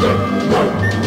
Go! Go! Go!